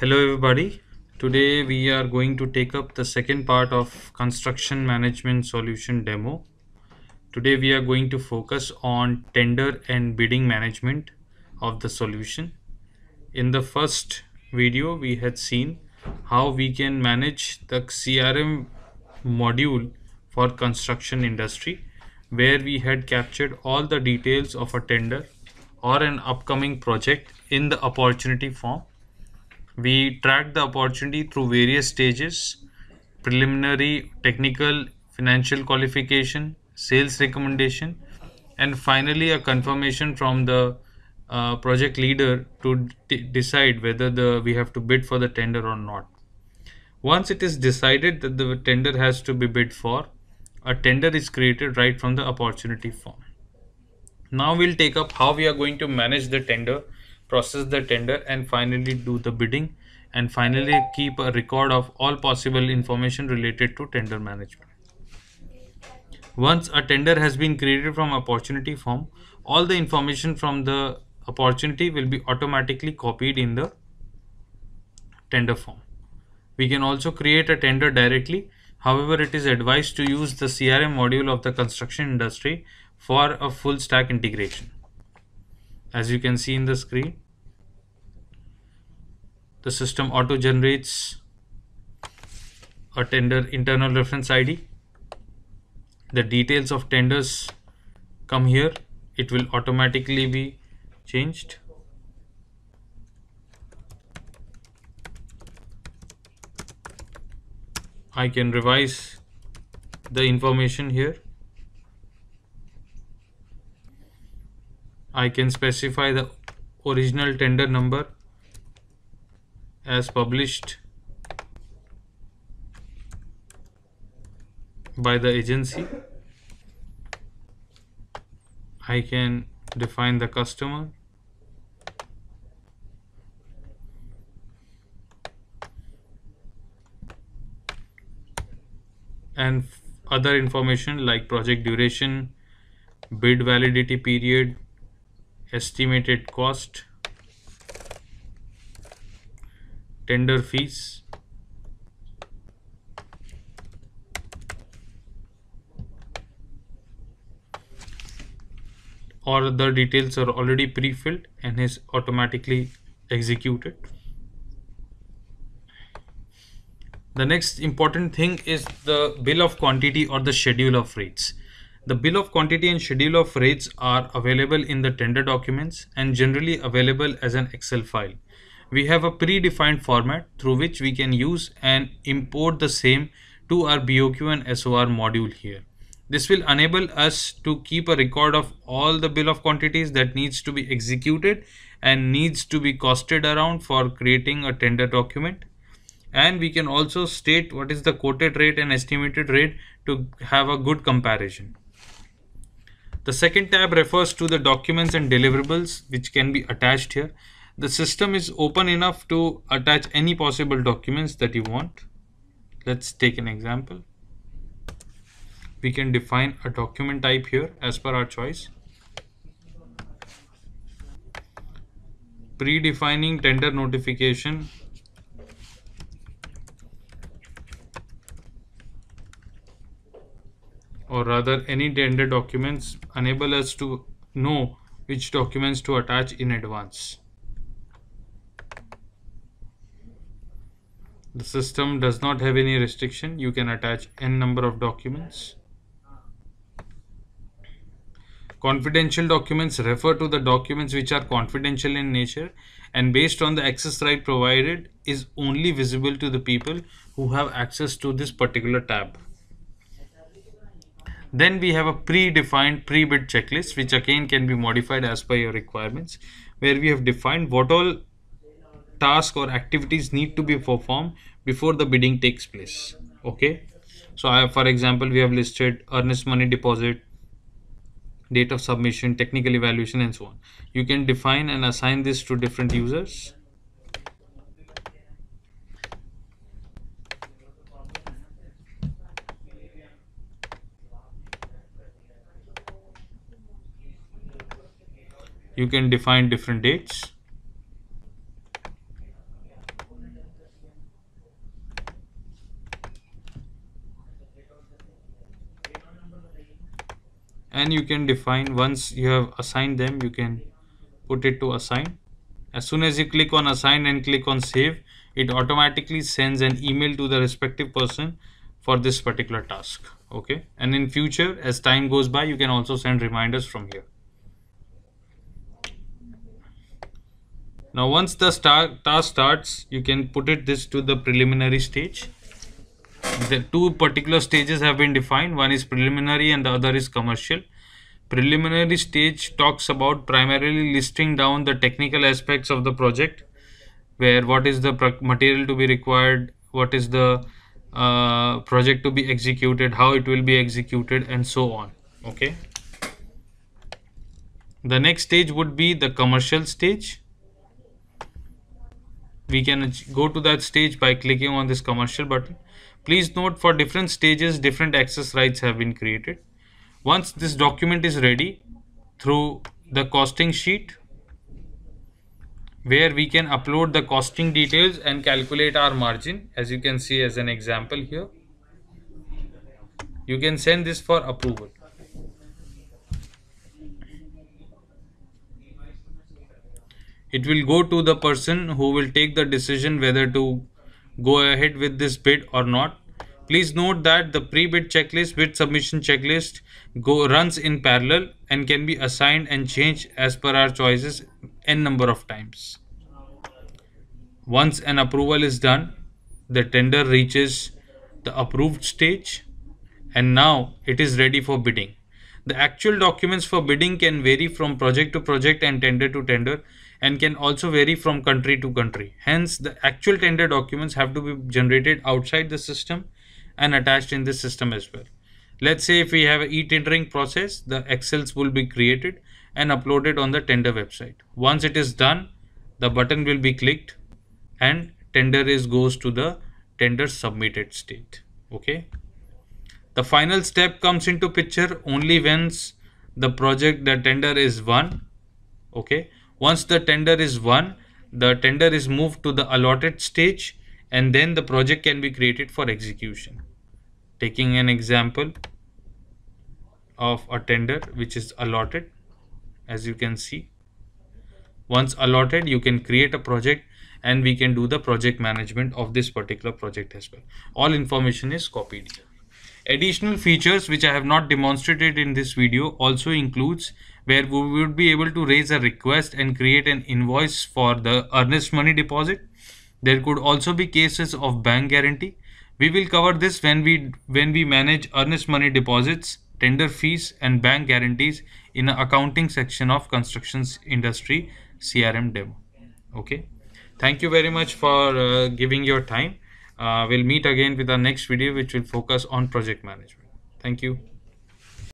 Hello everybody. Today we are going to take up the second part of construction management solution demo. Today we are going to focus on tender and bidding management of the solution. In the first video we had seen how we can manage the CRM module for construction industry where we had captured all the details of a tender or an upcoming project in the opportunity form. We tracked the opportunity through various stages preliminary, technical, financial qualification, sales recommendation, and finally a confirmation from the uh, project leader to decide whether the we have to bid for the tender or not. Once it is decided that the tender has to be bid for, a tender is created right from the opportunity form. Now we'll take up how we are going to manage the tender, process the tender and finally do the bidding and finally keep a record of all possible information related to tender management. Once a tender has been created from opportunity form, all the information from the opportunity will be automatically copied in the tender form. We can also create a tender directly. However, it is advised to use the CRM module of the construction industry for a full stack integration. As you can see in the screen, the system auto generates a tender internal reference ID. The details of tenders come here. It will automatically be changed. I can revise the information here I can specify the original tender number as published by the agency. I can define the customer and other information like project duration, bid validity period, estimated cost tender fees or the details are already pre-filled and is automatically executed. The next important thing is the bill of quantity or the schedule of rates the bill of quantity and schedule of rates are available in the tender documents and generally available as an Excel file. We have a predefined format through which we can use and import the same to our BOQ and SOR module here. This will enable us to keep a record of all the bill of quantities that needs to be executed and needs to be costed around for creating a tender document. And we can also state what is the quoted rate and estimated rate to have a good comparison. The second tab refers to the documents and deliverables which can be attached here. The system is open enough to attach any possible documents that you want. Let's take an example. We can define a document type here as per our choice. Predefining tender notification or rather any tender documents enable us to know which documents to attach in advance. The system does not have any restriction. You can attach n number of documents. Confidential documents refer to the documents which are confidential in nature and based on the access right provided is only visible to the people who have access to this particular tab. Then we have a predefined pre-bid checklist, which again can be modified as per your requirements, where we have defined what all tasks or activities need to be performed before the bidding takes place. Okay. So I have, for example, we have listed earnest money deposit, date of submission, technical evaluation, and so on. You can define and assign this to different users you can define different dates. And you can define once you have assigned them you can put it to assign. As soon as you click on assign and click on save it automatically sends an email to the respective person for this particular task. Okay? And in future as time goes by you can also send reminders from here. Now once the start task starts you can put it this to the preliminary stage. The two particular stages have been defined. One is preliminary and the other is commercial. Preliminary stage talks about primarily listing down the technical aspects of the project where what is the material to be required what is the uh, project to be executed how it will be executed and so on okay? The next stage would be the commercial stage we can go to that stage by clicking on this commercial button. Please note for different stages different access rights have been created. Once this document is ready through the costing sheet where we can upload the costing details and calculate our margin as you can see as an example here. You can send this for approval it will go to the person who will take the decision whether to go ahead with this bid or not Please note that the pre-bid checklist bid submission checklist go runs in parallel and can be assigned and changed as per our choices n number of times. Once an approval is done, the tender reaches the approved stage and now it is ready for bidding. The actual documents for bidding can vary from project to project and tender to tender and can also vary from country to country. Hence, the actual tender documents have to be generated outside the system and attached in the system as well. Let's say if we have an e-tendering process, the Excels will be created and uploaded on the tender website. Once it is done, the button will be clicked and tender is goes to the tender submitted state. Okay. The final step comes into picture only once the project, the tender is won. Okay. Once the tender is won, the tender is moved to the allotted stage and then the project can be created for execution. Taking an example of a tender which is allotted as you can see. Once allotted you can create a project and we can do the project management of this particular project as well. All information is copied here additional features which i have not demonstrated in this video also includes where we would be able to raise a request and create an invoice for the earnest money deposit there could also be cases of bank guarantee we will cover this when we when we manage earnest money deposits, tender fees and bank guarantees in the accounting section of constructions industry CRM demo. Okay. Thank you very much for uh, giving your time. Uh, we'll meet again with our next video which will focus on project management. Thank you.